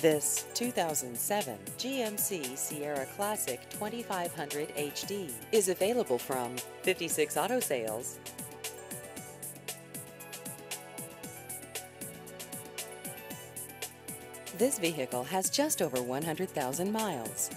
This 2007 GMC Sierra Classic 2500 HD is available from 56 Auto Sales. This vehicle has just over 100,000 miles.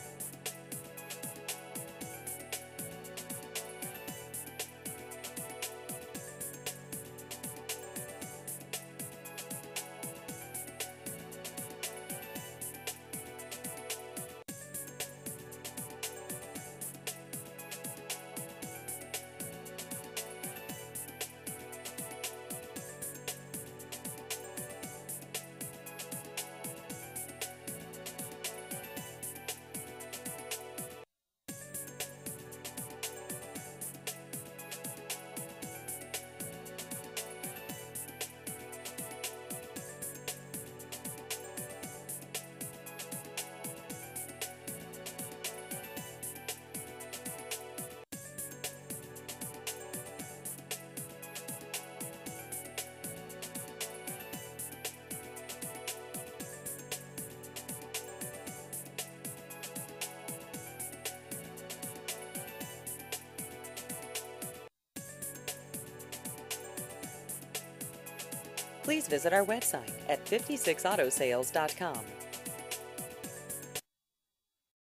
Please visit our website at 56autosales.com.